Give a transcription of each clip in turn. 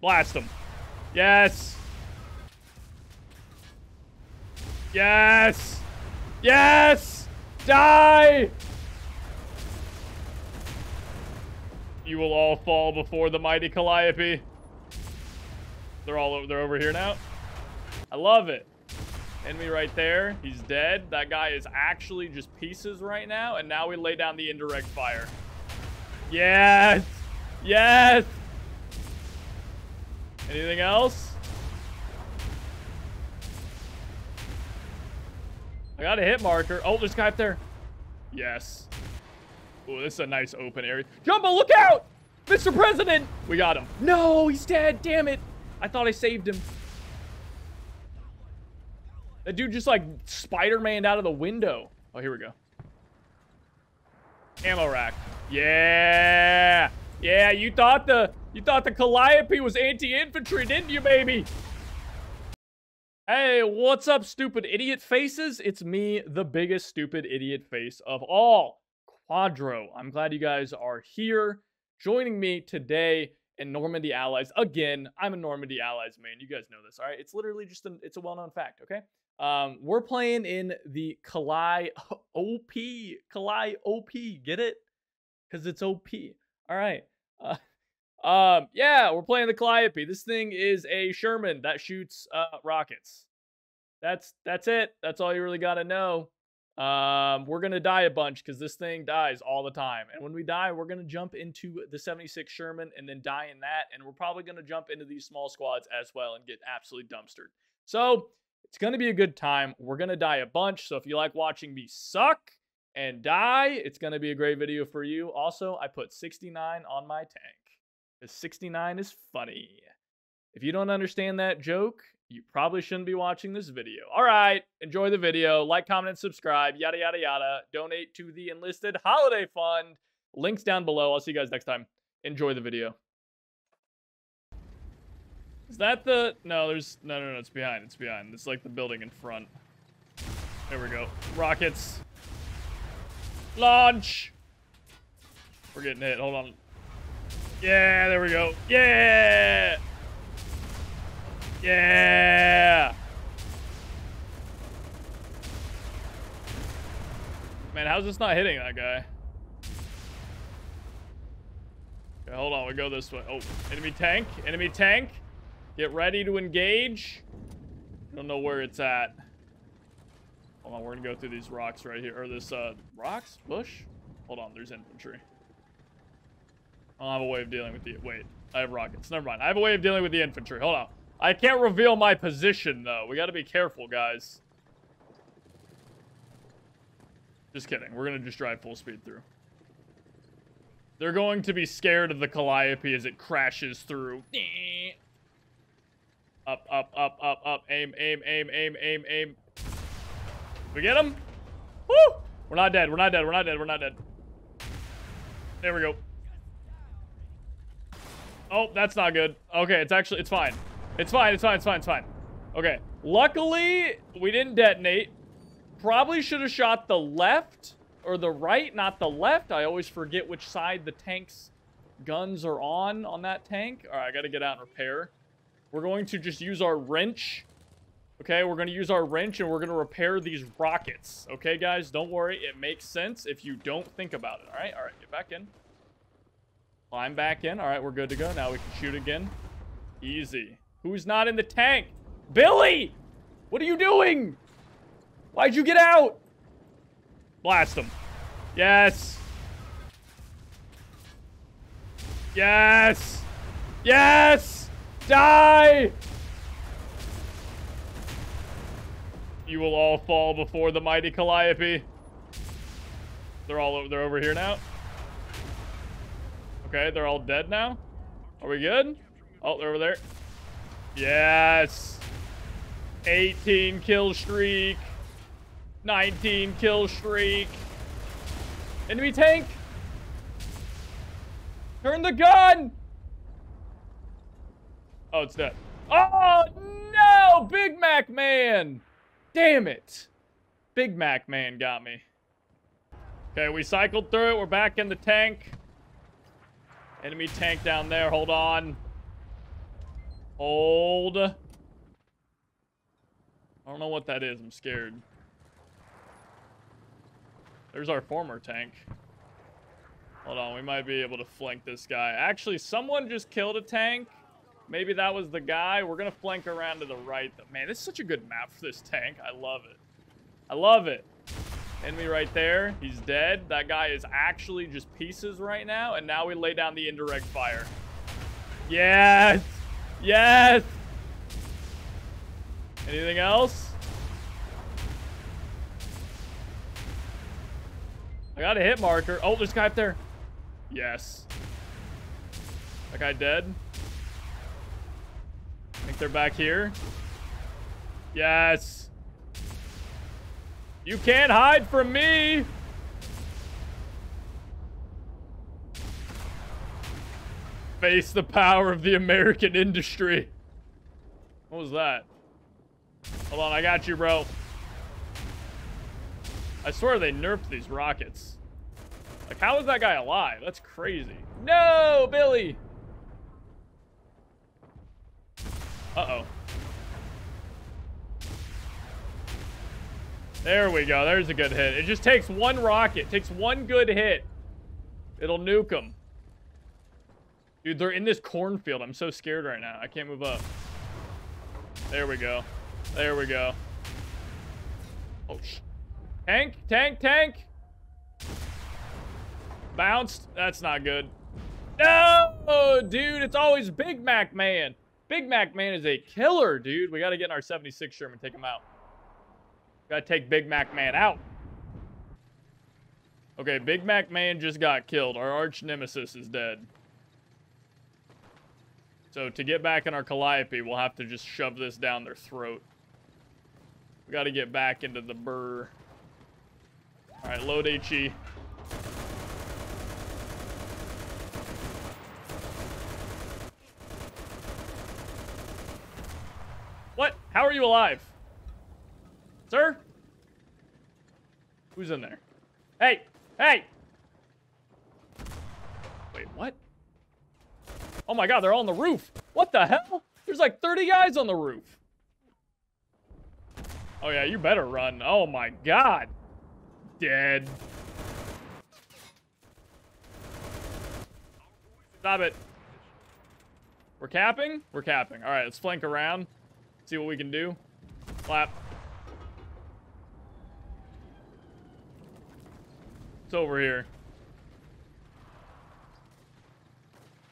Blast him. Yes. Yes. Yes. Die. You will all fall before the mighty Calliope. They're all over, they're over here now. I love it. Enemy right there. He's dead. That guy is actually just pieces right now. And now we lay down the indirect fire. Yes. Yes. Anything else? I got a hit marker. Oh, there's a guy up there. Yes. Oh, this is a nice open area. Jumbo, look out! Mr. President! We got him. No, he's dead. Damn it. I thought I saved him. That dude just like Spider-Man out of the window. Oh, here we go. Ammo rack. Yeah. Yeah, you thought the you thought the Calliope was anti-infantry, didn't you, baby? Hey, what's up, stupid idiot faces? It's me, the biggest stupid idiot face of all. Quadro. I'm glad you guys are here joining me today in Normandy Allies. Again, I'm a Normandy Allies man. You guys know this, all right? It's literally just a, it's a well-known fact, okay? Um, we're playing in the Kalai OP. Kalai OP. Get it? Because it's OP. All right. Uh, um, yeah, we're playing the Calliope. This thing is a Sherman that shoots uh, rockets. That's that's it. That's all you really got to know. Um, we're gonna die a bunch because this thing dies all the time. And when we die, we're gonna jump into the 76 Sherman and then die in that. And we're probably gonna jump into these small squads as well and get absolutely dumpstered. So it's gonna be a good time. We're gonna die a bunch. So if you like watching me suck and die, it's gonna be a great video for you. Also, I put 69 on my tank. Because 69 is funny. If you don't understand that joke, you probably shouldn't be watching this video. All right, enjoy the video. Like, comment, and subscribe. Yada, yada, yada. Donate to the Enlisted Holiday Fund. Links down below. I'll see you guys next time. Enjoy the video. Is that the... No, there's... No, no, no. It's behind. It's behind. It's like the building in front. There we go. Rockets. Launch. We're getting hit. Hold on. Yeah, there we go. Yeah! Yeah! Man, how's this not hitting that guy? Okay, hold on, we go this way. Oh, enemy tank, enemy tank. Get ready to engage. Don't know where it's at. Hold on, we're gonna go through these rocks right here. Or this, uh, rocks? Bush? Hold on, there's infantry. I don't have a way of dealing with the... Wait, I have rockets. Never mind. I have a way of dealing with the infantry. Hold on. I can't reveal my position, though. We gotta be careful, guys. Just kidding. We're gonna just drive full speed through. They're going to be scared of the Calliope as it crashes through. Up, up, up, up, up. Aim, aim, aim, aim, aim, aim. We get him? Woo! We're not dead. We're not dead. We're not dead. We're not dead. There we go. Oh, that's not good. Okay, it's actually, it's fine. It's fine, it's fine, it's fine, it's fine. Okay, luckily, we didn't detonate. Probably should have shot the left or the right, not the left. I always forget which side the tank's guns are on on that tank. All right, I got to get out and repair. We're going to just use our wrench. Okay, we're going to use our wrench and we're going to repair these rockets. Okay, guys, don't worry. It makes sense if you don't think about it. All right, all right, get back in. Climb back in. All right, we're good to go. Now we can shoot again. Easy. Who's not in the tank? Billy! What are you doing? Why'd you get out? Blast him. Yes. Yes. Yes. Die. You will all fall before the mighty Calliope. They're all over, they're over here now. Okay, they're all dead now. Are we good? Oh, they're over there. Yes. 18 kill streak. 19 kill streak. Enemy tank. Turn the gun. Oh, it's dead. Oh, no! Big Mac Man. Damn it. Big Mac Man got me. Okay, we cycled through it. We're back in the tank. Enemy tank down there. Hold on. Hold. I don't know what that is. I'm scared. There's our former tank. Hold on, we might be able to flank this guy. Actually, someone just killed a tank. Maybe that was the guy. We're going to flank around to the right. Man, this is such a good map for this tank. I love it. I love it. Enemy right there. He's dead. That guy is actually just pieces right now. And now we lay down the indirect fire. Yes! Yes! Anything else? I got a hit marker. Oh, there's a guy up there. Yes. That guy dead. Think they're back here. Yes. You can't hide from me. Face the power of the American industry. What was that? Hold on, I got you, bro. I swear they nerfed these rockets. Like, how is that guy alive? That's crazy. No, Billy! Uh-oh. There we go. There's a good hit. It just takes one rocket. It takes one good hit. It'll nuke them. Dude, they're in this cornfield. I'm so scared right now. I can't move up. There we go. There we go. Oh, sh Tank, tank, tank. Bounced. That's not good. No, dude, it's always Big Mac Man. Big Mac Man is a killer, dude. We got to get in our 76 Sherman, and take him out. Got to take Big Mac Man out. Okay, Big Mac Man just got killed. Our arch nemesis is dead. So to get back in our Calliope, we'll have to just shove this down their throat. We got to get back into the burr. All right, load HE. What? How are you alive? Sir? Who's in there? Hey! Hey! Wait, what? Oh my god, they're all on the roof. What the hell? There's like 30 guys on the roof. Oh yeah, you better run. Oh my god. Dead. Stop it. We're capping? We're capping. All right, let's flank around. See what we can do. Clap. It's over here.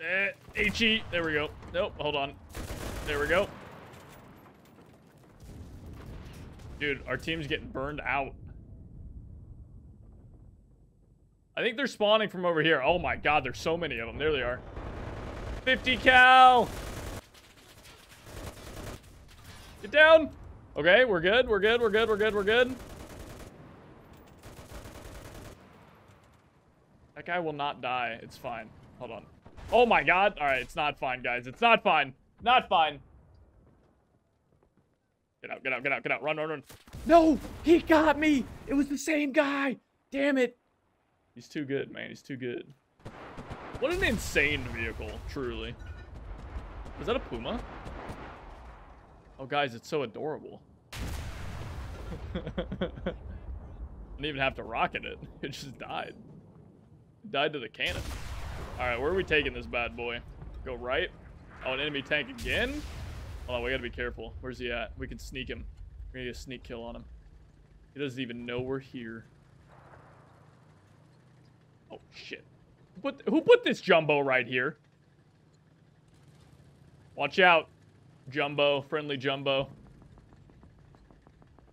Eh, HE. There we go. Nope, hold on. There we go. Dude, our team's getting burned out. I think they're spawning from over here. Oh my god, there's so many of them. There they are. 50 cal! Get down! Okay, we're good, we're good, we're good, we're good, we're good. That guy will not die. It's fine. Hold on. Oh my god. Alright, it's not fine, guys. It's not fine. Not fine. Get out, get out, get out, get out. Run, run, run. No! He got me! It was the same guy! Damn it. He's too good, man. He's too good. What an insane vehicle, truly. Is that a Puma? Oh, guys, it's so adorable. Didn't even have to rocket it. It just died. It died to the cannon. All right, where are we taking this bad boy? Go right. Oh, an enemy tank again? Hold on, we gotta be careful. Where's he at? We can sneak him. We're gonna get a sneak kill on him. He doesn't even know we're here. Oh, shit. Who put, who put this jumbo right here? Watch out, jumbo, friendly jumbo.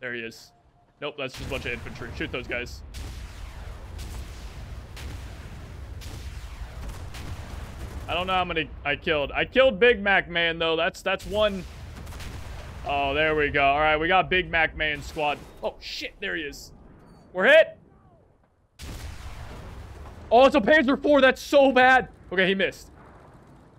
There he is. Nope, that's just a bunch of infantry. Shoot those guys. I don't know how many I killed. I killed Big Mac Man, though. That's that's one. Oh, there we go. All right, we got Big Mac Man squad. Oh, shit. There he is. We're hit. Oh, it's a Panzer 4. That's so bad. Okay, he missed.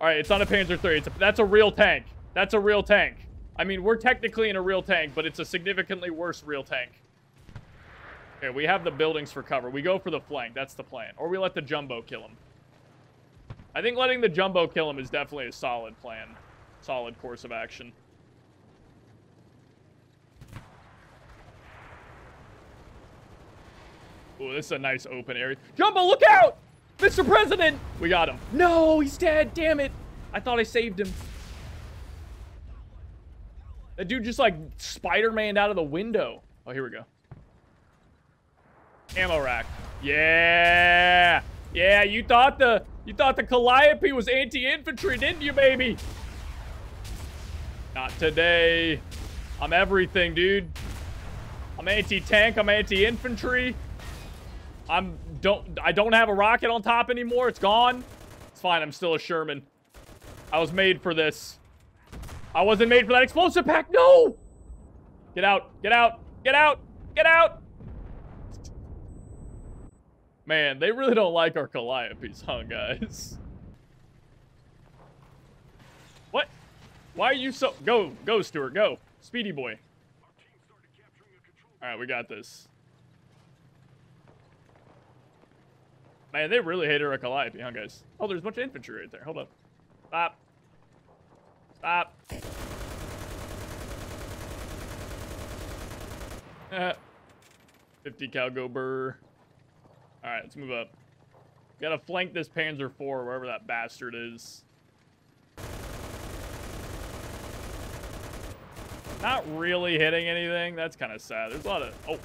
All right, it's not a Panzer 3. It's a, that's a real tank. That's a real tank. I mean, we're technically in a real tank, but it's a significantly worse real tank. Okay, we have the buildings for cover. We go for the flank. That's the plan. Or we let the Jumbo kill him. I think letting the Jumbo kill him is definitely a solid plan. solid course of action. Ooh, this is a nice open area. Jumbo, look out! Mr. President! We got him. No, he's dead. Damn it. I thought I saved him. That dude just like Spider-Man out of the window. Oh, here we go. Ammo rack. Yeah. Yeah, you thought the you thought the Calliope was anti-infantry, didn't you, baby? Not today. I'm everything, dude. I'm anti-tank, I'm anti-infantry. I'm don't I don't have a rocket on top anymore. It's gone. It's fine. I'm still a Sherman. I was made for this. I wasn't made for that explosive pack. No! Get out. Get out. Get out. Get out. Man, they really don't like our Calliopes, huh, guys? What? Why are you so... Go. Go, Stuart. Go. Speedy boy. All right, we got this. Man, they really hated our Calliope, huh, guys? Oh, there's a bunch of infantry right there. Hold up. Stop. Stop. Uh, 50 cal go burr. Alright, let's move up. Gotta flank this Panzer IV, wherever that bastard is. Not really hitting anything. That's kind of sad. There's a lot of... Oh.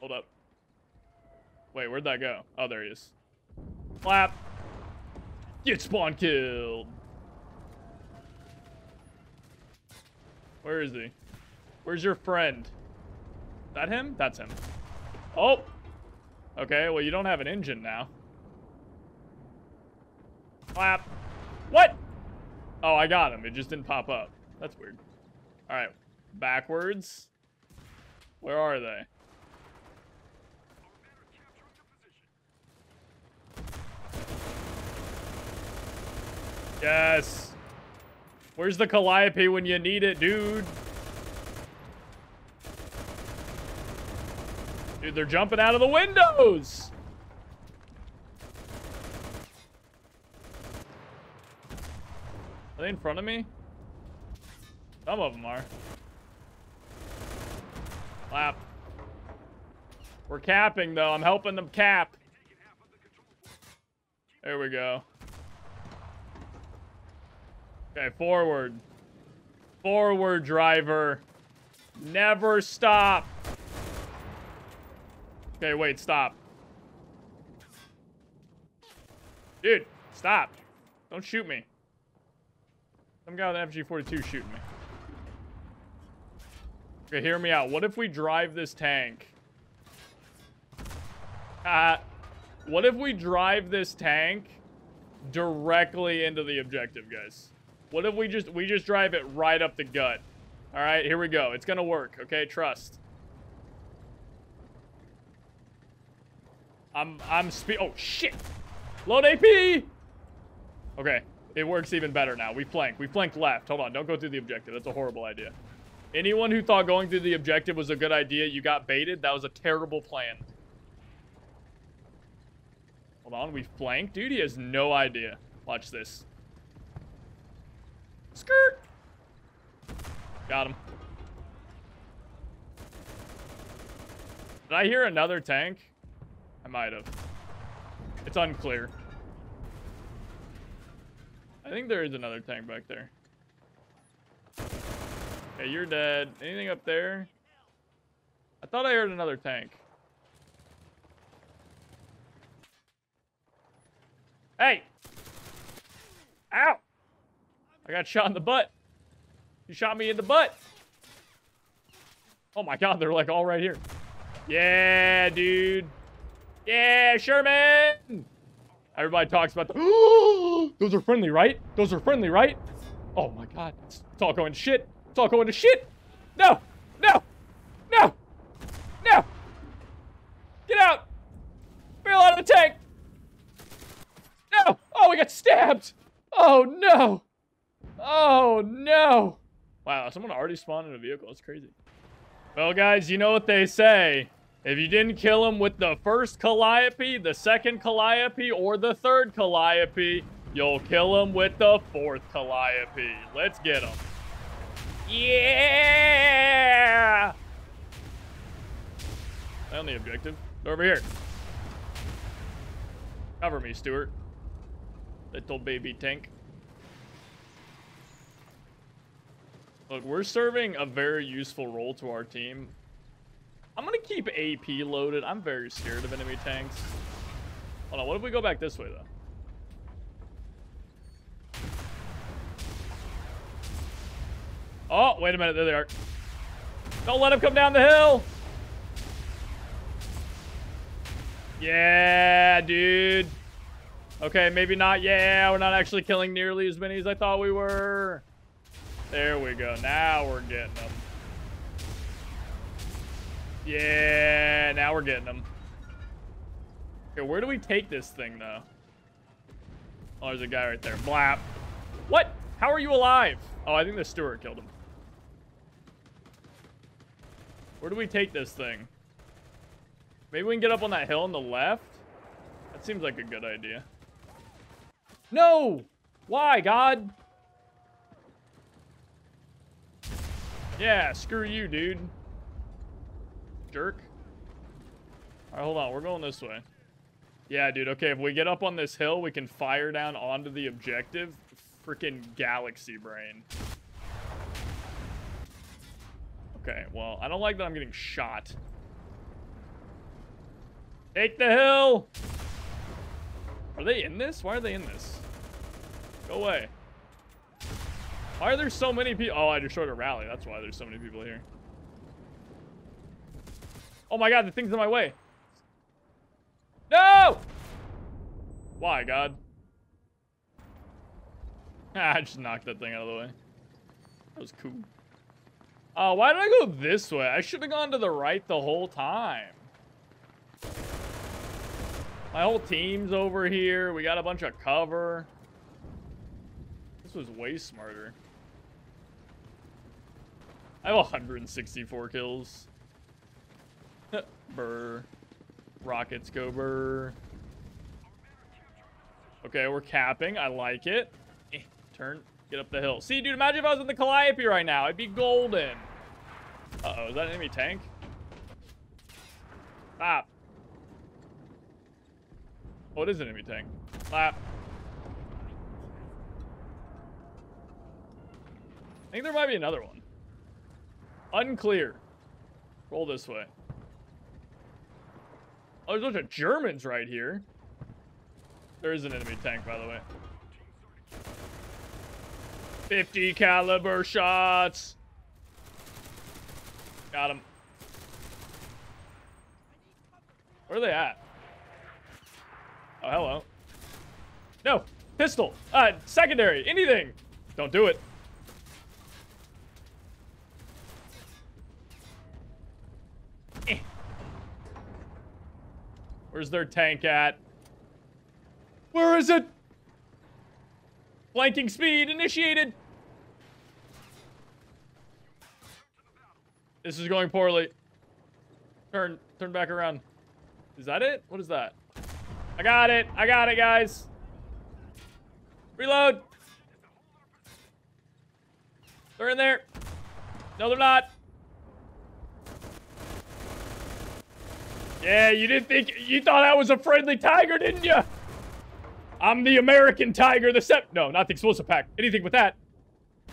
Hold up. Wait, where'd that go? Oh, there he is. Clap. Get spawn killed. Where is he? Where's your friend? That him? That's him. Oh! Okay, well, you don't have an engine now. Clap. What? Oh, I got him. It just didn't pop up. That's weird. All right. Backwards. Where are they? Yes. Where's the Calliope when you need it, dude? Dude, they're jumping out of the windows! Are they in front of me? Some of them are. Clap. We're capping, though. I'm helping them cap. There we go. Okay, forward. Forward, driver. Never stop. Okay, wait, stop. Dude, stop. Don't shoot me. Some guy with an FG-42 shooting me. Okay, hear me out. What if we drive this tank? Uh, what if we drive this tank directly into the objective, guys? What if we just we just drive it right up the gut? All right, here we go. It's gonna work. Okay, trust. I'm I'm speed. Oh shit! Load AP. Okay, it works even better now. We flank. We flank left. Hold on. Don't go through the objective. That's a horrible idea. Anyone who thought going through the objective was a good idea, you got baited. That was a terrible plan. Hold on. We flank. Dude, he has no idea. Watch this. Skirt. Got him. Did I hear another tank? I might have. It's unclear. I think there is another tank back there. Okay, you're dead. Anything up there? I thought I heard another tank. Hey! Ow! I got shot in the butt. You shot me in the butt. Oh my god, they're like all right here. Yeah, dude. Yeah, Sherman! Everybody talks about the... Those are friendly, right? Those are friendly, right? Oh my god. It's, it's all going to shit. It's all going to shit. No! No! No! No! Get out! Bail out of the tank! No! Oh, we got stabbed! Oh no! Oh, no. Wow, someone already spawned in a vehicle. That's crazy. Well, guys, you know what they say. If you didn't kill him with the first Calliope, the second Calliope, or the third Calliope, You'll kill him with the fourth Calliope. Let's get him. Yeah! On the objective. Over here. Cover me, Stuart. Little baby tank. Look, we're serving a very useful role to our team. I'm to keep AP loaded. I'm very scared of enemy tanks. Hold on, what if we go back this way, though? Oh, wait a minute. There they are. Don't let him come down the hill. Yeah, dude. Okay, maybe not. Yeah, we're not actually killing nearly as many as I thought we were. There we go. Now we're getting them. Yeah, now we're getting them. Okay, where do we take this thing, though? Oh, there's a guy right there. Blap. What? How are you alive? Oh, I think the Stuart killed him. Where do we take this thing? Maybe we can get up on that hill on the left? That seems like a good idea. No! Why, God? Yeah, screw you, dude. Jerk. Alright, hold on. We're going this way. Yeah, dude. Okay, if we get up on this hill, we can fire down onto the objective. Freaking galaxy brain. Okay, well, I don't like that I'm getting shot. Take the hill! Are they in this? Why are they in this? Go away. Why are there so many people? Oh, I destroyed a rally. That's why there's so many people here. Oh my god, the thing's in my way. No! Why, God? I just knocked that thing out of the way. That was cool. Uh, why did I go this way? I should have gone to the right the whole time. My whole team's over here. We got a bunch of cover. This was way smarter. I have 164 kills. burr. Rockets go burr. Okay, we're capping. I like it. Eh, turn. Get up the hill. See, dude, imagine if I was in the Calliope right now. I'd be golden. Uh-oh, is that an enemy tank? Stop. Oh, it is an enemy tank. Slap. I think there might be another one. Unclear. Roll this way. Oh, there's a bunch of Germans right here. There is an enemy tank, by the way. 50 caliber shots. Got him. Where are they at? Oh, hello. No! Pistol! Uh, secondary! Anything! Don't do it. Where's their tank at? Where is it? Flanking speed initiated! This is going poorly. Turn, turn back around. Is that it? What is that? I got it. I got it, guys. Reload. They're in there. No, they're not. Yeah, you didn't think... You thought that was a friendly tiger, didn't you? I'm the American tiger, the sep... No, not the explosive pack. Anything with that.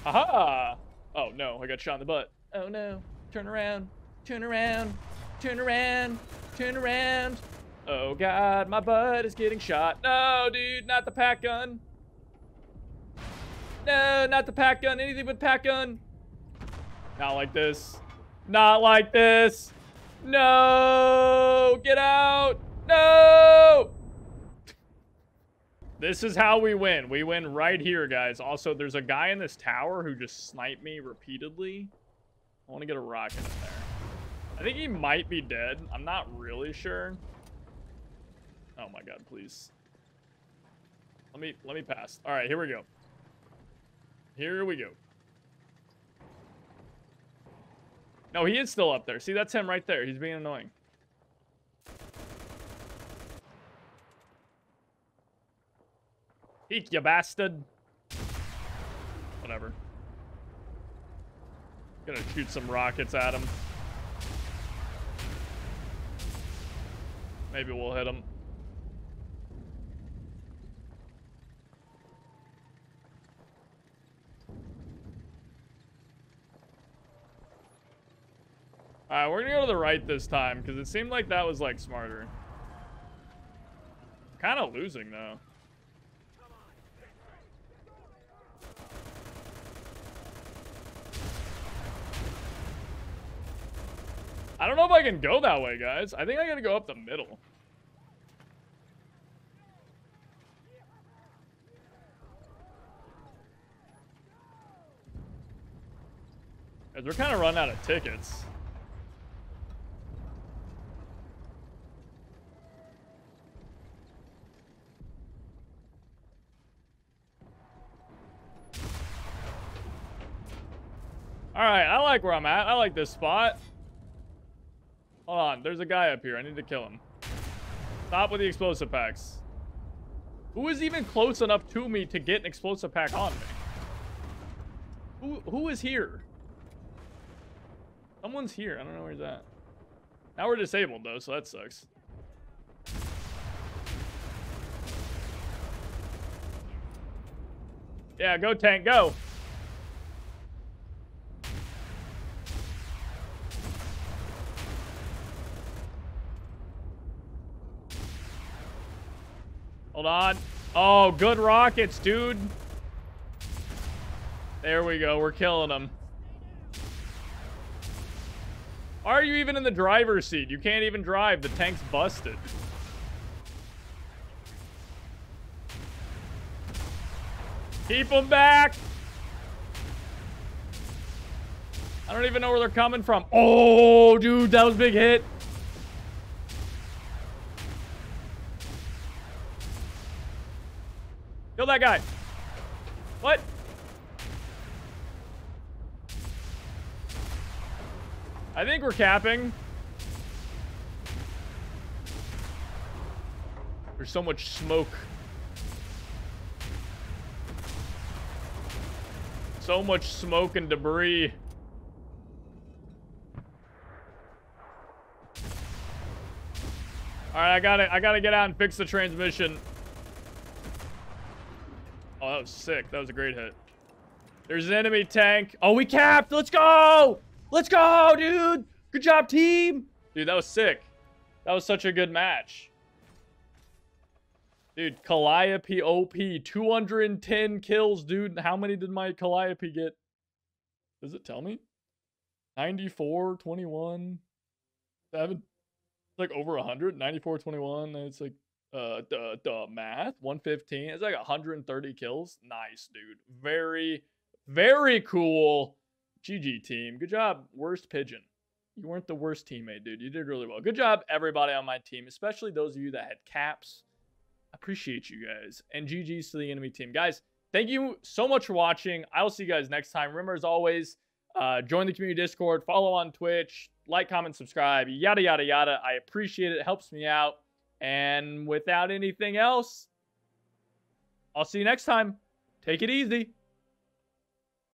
Haha. Oh, no. I got shot in the butt. Oh, no. Turn around. Turn around. Turn around. Turn around. Oh god, my butt is getting shot. No, dude, not the Pak gun. No, not the Pak gun. Anything but Pak gun. Not like this. Not like this. No! Get out! No! This is how we win. We win right here, guys. Also, there's a guy in this tower who just sniped me repeatedly. I want to get a rocket in there. I think he might be dead. I'm not really sure. Oh my god, please. Let me let me pass. All right, here we go. Here we go. No, he is still up there. See, that's him right there. He's being annoying. Peek, you bastard. Whatever. Gonna shoot some rockets at him. Maybe we'll hit him. Alright, we're gonna go to the right this time, because it seemed like that was, like, smarter. Kind of losing, though. I don't know if I can go that way, guys. I think I gotta go up the middle. Because we're kind of running out of tickets. Alright, I like where I'm at. I like this spot. Hold on, there's a guy up here. I need to kill him. Stop with the explosive packs. Who is even close enough to me to get an explosive pack on me? Who, who is here? Someone's here. I don't know where he's at. Now we're disabled, though, so that sucks. Yeah, go tank, go. Hold on. Oh, good rockets, dude. There we go. We're killing them. Are you even in the driver's seat? You can't even drive. The tank's busted. Keep them back. I don't even know where they're coming from. Oh, dude, that was a big hit. Kill that guy. What? I think we're capping. There's so much smoke. So much smoke and debris. All right, I gotta, I gotta get out and fix the transmission. Was sick. That was a great hit. There's an enemy tank. Oh, we capped. Let's go. Let's go, dude. Good job, team. Dude, that was sick. That was such a good match. Dude, Calliope OP. 210 kills, dude. How many did my Calliope get? Does it tell me? 94, 21, 7. It's like over 100. 94, 21. It's like uh the the math 115 it's like 130 kills. Nice dude. Very very cool. Gg team. Good job. Worst pigeon. You weren't the worst teammate dude. You did really well. Good job everybody on my team especially those of you that had caps. Appreciate you guys. And gg's to the enemy team. Guys thank you so much for watching. I will see you guys next time. Remember as always uh, join the community discord follow on twitch like comment subscribe yada yada yada. I appreciate it, it helps me out and without anything else, I'll see you next time. Take it easy.